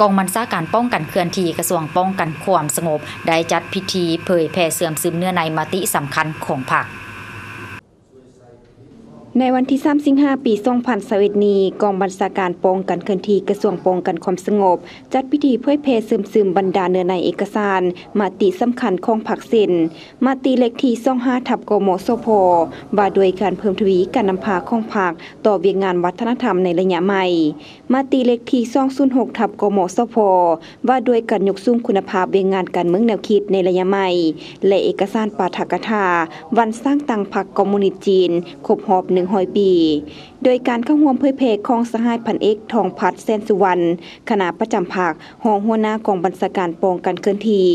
กองมันซาการป้องกันเคลื่อนที่กระทรวงป้องกันความสงบ ได้จัดพิธีเผยแผ่เสื่อมซึมเนื้อในมติสำคัญของพรรค ในวันที่3สิงหาปี2021นี้กองบัญชาการปองกันเคลื่อนที่กระทรวงปองกันความสงบ จัดพิธีเผยแพร่ซึมบรรดาเนื้อในเอกสาร มาติสำคัญของผักสินมาติเล็กที่25ทับโกโมสพบาด้วยการเพิ่มทวีการนำพาของผักต่อเวียงงานวัฒนธรรมในระยะใหม่ มาติเล็กที่206ทับโกโมสพว่าด้วยการยกสูงคุณภาพเวียงงานการเมืองแนวคิดในระยะใหม่ และเอกสารปาฐกถาวันสร้างตังผักคอมมิวนิจีนครบรอบหอยปี โดยการเข้าร่วมเผยเพคของสหายพันเอกทองพัดเซนสุวรรณคณะประจำภาคห้องหัวหน้ากองบัญชาการปองกันเคลื่อนที่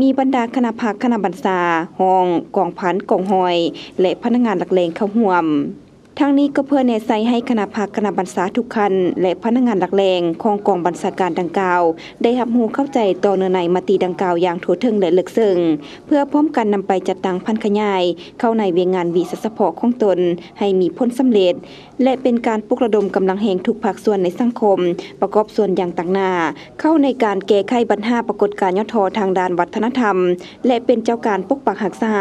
มีบรรดาคณะภาคคณะบัญชาห้องกองพันกองหอย และพนักงานหลักเลงเข้าร่วม ทั้งนี้ก็เพื่อแน่ใสให้คณะภาคคณะบรรษาทุกคัน และพนักงานหลักแรงของกองบรรษาการดังกล่าว ได้รับรู้เข้าใจต่อเนื้อในมติดังกล่าวอย่างทั่วถึงและลึกซึ้งเพื่อพร้อมกันนำไปจัดตั้งพันขยาย เข้าในเวียงงานวิสสพอของตน ให้มีผลสำเร็จ และเป็นการปลุกระดมกำลังแห่งทุกภาคส่วนในสังคม ประกอบส่วนอย่างต่างหน้า เข้าในการแก้ไขปัญหาปรากฏการณ์ยอทอทางด้านวัฒนธรรม และเป็นเจ้าการปกปักรักษา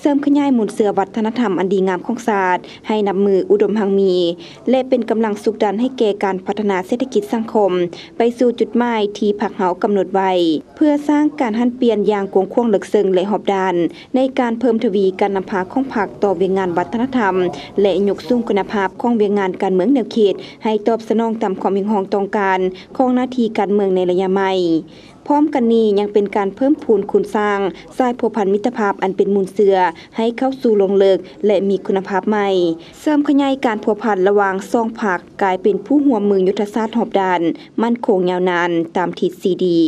เสริมขยายมูลเสือวัฒนธรรมอันดีงามของศาสตร์ให้นำมืออุดมหังมี และเป็นกำลังสุกดันให้แก่การพัฒนาเศรษฐกิจสังคม ไปสู่จุดหมายที่ผักเหากำหนดไว้ เพื่อสร้างการหันเปลี่ยนอย่างกวงควงหลึกซึ้งและหอบดาน ในการเพิ่มทวีการนำพาของผักต่อเวียงงานวัฒนธรรม และยกสูงคุณภาพของเวียงงานการเมืองแนวเขตให้ตอบสนองตามความมิงหองต้องการของหน้าที่การเมืองในระยะใหม่ พร้อมกันนี้ยังเป็นการเพิ่มพูนคุณสร้างสายพัวพันมิตรภาพอันเป็นมูลเสือให้เข้าสู่ลงเลิกและมีคุณภาพใหม่ เสริมขยายการพัวพันระหว่างซองผักกลายเป็นผู้หัวมือยุทธศาสตร์หอบดาน มั่นคงยาวนานตามทิศซีดี